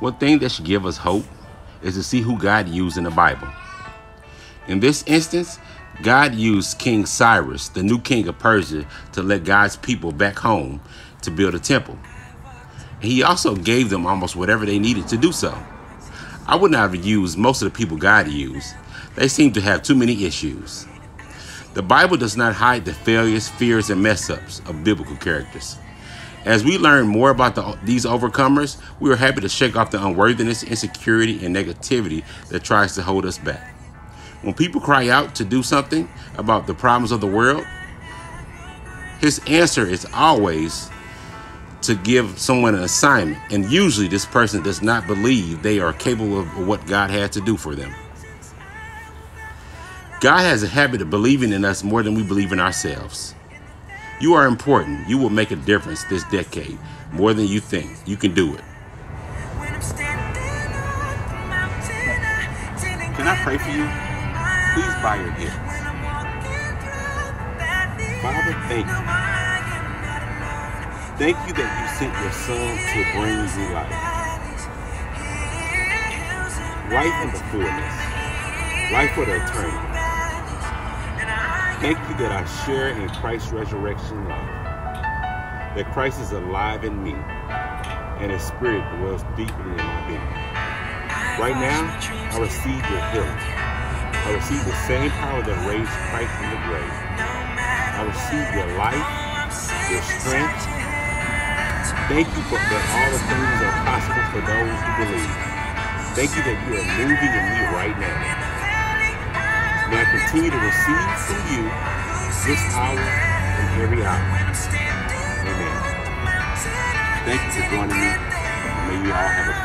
One thing that should give us hope is to see who God used in the Bible. In this instance, God used King Cyrus, the new king of Persia, to let God's people back home to build a temple. He also gave them almost whatever they needed to do so. I would not have used most of the people God used. They seem to have too many issues. The Bible does not hide the failures, fears, and mess ups of biblical characters. As we learn more about the, these overcomers, we are happy to shake off the unworthiness, insecurity, and negativity that tries to hold us back. When people cry out to do something about the problems of the world, his answer is always to give someone an assignment. And usually, this person does not believe they are capable of what God had to do for them. God has a habit of believing in us more than we believe in ourselves. You are important. You will make a difference this decade more than you think. You can do it. Can I pray for you? Please bow your head. Father, thank you. Thank you that you sent your son to bring you life. Life in the fullness. Life for the eternity. Thank you that I share in Christ's resurrection life. That Christ is alive in me and his spirit dwells deeply in my being. Right now, I receive your healing. I receive the same power that raised Christ from the grave. I receive your life, your strength. Thank you for that all the things are possible for those who believe. Thank you that you are moving in me right now. May I continue to receive from you this hour and every hour. Amen. Thank you for joining me. May you all have a.